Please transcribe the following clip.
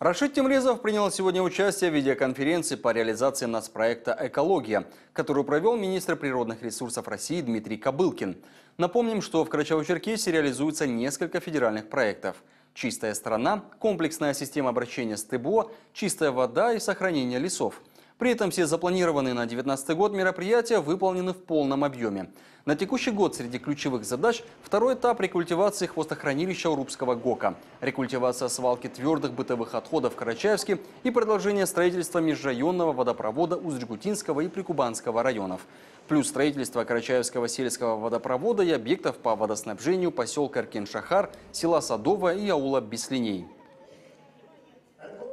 Рашид Тимрезов принял сегодня участие в видеоконференции по реализации нацпроекта «Экология», которую провел министр природных ресурсов России Дмитрий Кобылкин. Напомним, что в Карачаево-Черкесии реализуется несколько федеральных проектов. «Чистая страна», комплексная система обращения с ТБО, «Чистая вода» и сохранение лесов – при этом все запланированные на 2019 год мероприятия выполнены в полном объеме. На текущий год среди ключевых задач второй этап рекультивации хвостохранилища Урубского ГОКа, рекультивация свалки твердых бытовых отходов в Карачаевске и продолжение строительства межрайонного водопровода Узригутинского и Прикубанского районов. Плюс строительство Карачаевского сельского водопровода и объектов по водоснабжению поселка Аркен-Шахар, села Садовое и аула Беслиней.